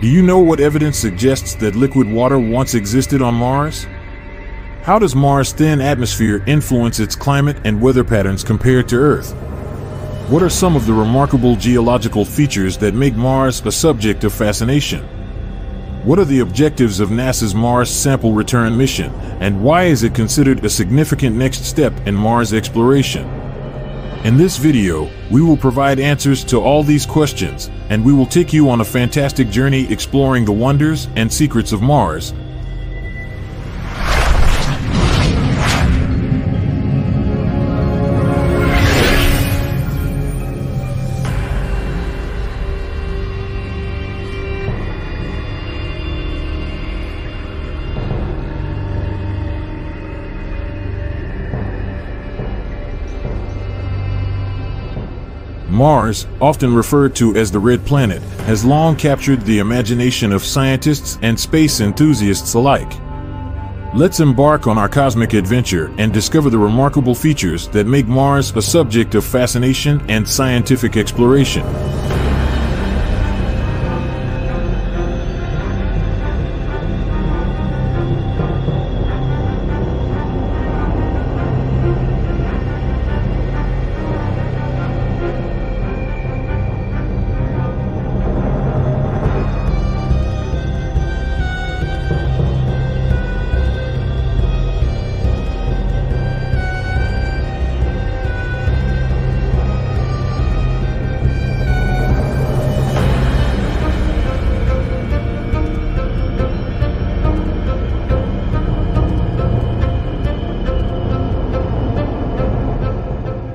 Do you know what evidence suggests that liquid water once existed on Mars? How does Mars' thin atmosphere influence its climate and weather patterns compared to Earth? What are some of the remarkable geological features that make Mars a subject of fascination? What are the objectives of NASA's Mars Sample Return mission, and why is it considered a significant next step in Mars exploration? In this video, we will provide answers to all these questions, and we will take you on a fantastic journey exploring the wonders and secrets of Mars, Mars, often referred to as the Red Planet, has long captured the imagination of scientists and space enthusiasts alike. Let's embark on our cosmic adventure and discover the remarkable features that make Mars a subject of fascination and scientific exploration.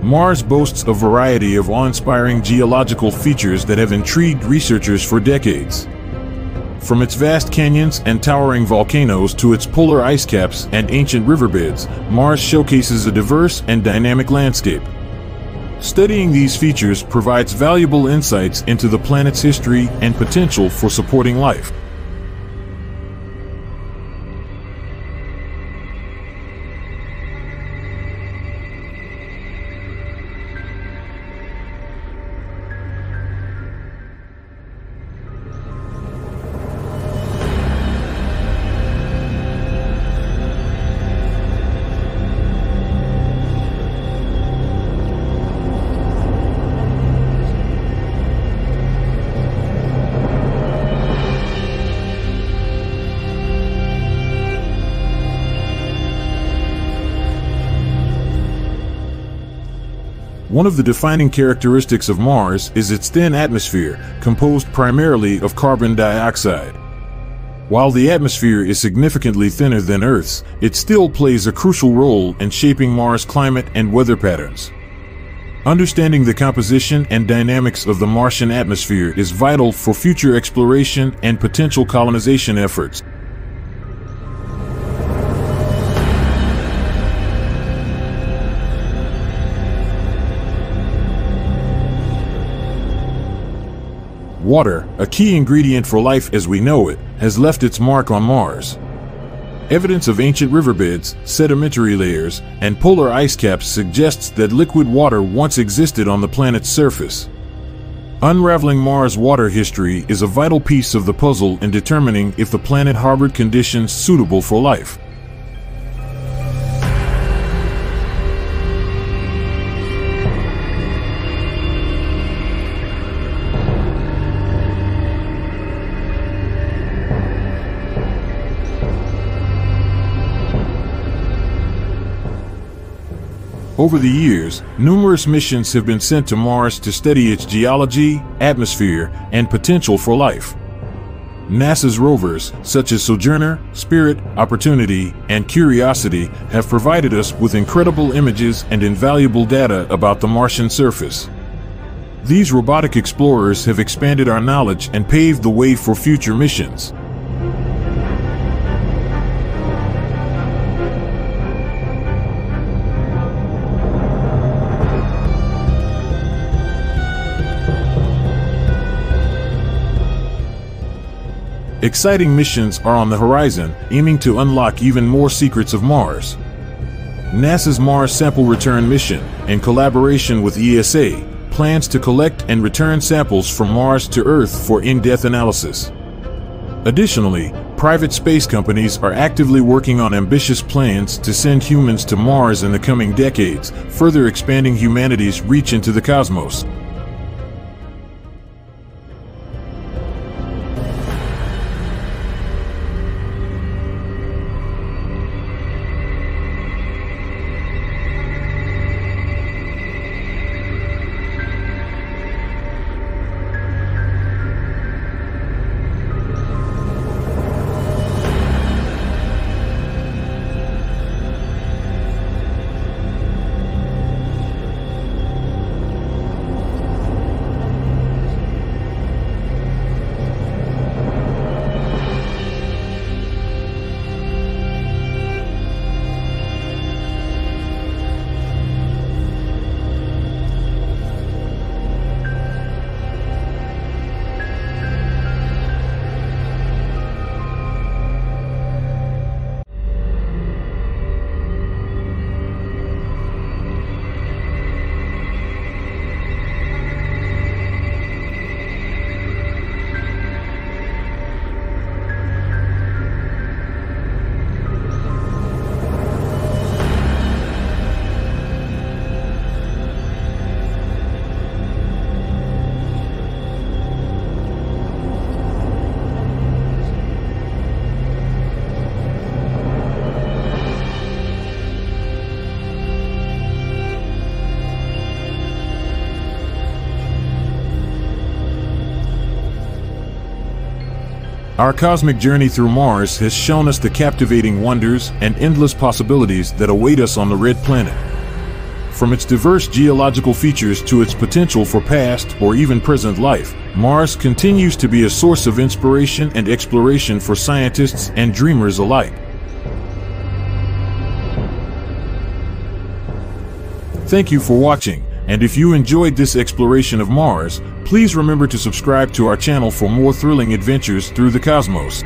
Mars boasts a variety of awe-inspiring geological features that have intrigued researchers for decades. From its vast canyons and towering volcanoes to its polar ice caps and ancient riverbeds, Mars showcases a diverse and dynamic landscape. Studying these features provides valuable insights into the planet's history and potential for supporting life. One of the defining characteristics of Mars is its thin atmosphere, composed primarily of carbon dioxide. While the atmosphere is significantly thinner than Earth's, it still plays a crucial role in shaping Mars' climate and weather patterns. Understanding the composition and dynamics of the Martian atmosphere is vital for future exploration and potential colonization efforts. Water, a key ingredient for life as we know it, has left its mark on Mars. Evidence of ancient riverbeds, sedimentary layers, and polar ice caps suggests that liquid water once existed on the planet's surface. Unraveling Mars' water history is a vital piece of the puzzle in determining if the planet harbored conditions suitable for life. Over the years, numerous missions have been sent to Mars to study its geology, atmosphere, and potential for life. NASA's rovers, such as Sojourner, Spirit, Opportunity, and Curiosity, have provided us with incredible images and invaluable data about the Martian surface. These robotic explorers have expanded our knowledge and paved the way for future missions. Exciting missions are on the horizon, aiming to unlock even more secrets of Mars. NASA's Mars Sample Return mission, in collaboration with ESA, plans to collect and return samples from Mars to Earth for in-depth analysis. Additionally, private space companies are actively working on ambitious plans to send humans to Mars in the coming decades, further expanding humanity's reach into the cosmos. Our cosmic journey through Mars has shown us the captivating wonders and endless possibilities that await us on the Red Planet. From its diverse geological features to its potential for past or even present life, Mars continues to be a source of inspiration and exploration for scientists and dreamers alike. Thank you for watching, and if you enjoyed this exploration of Mars, Please remember to subscribe to our channel for more thrilling adventures through the cosmos.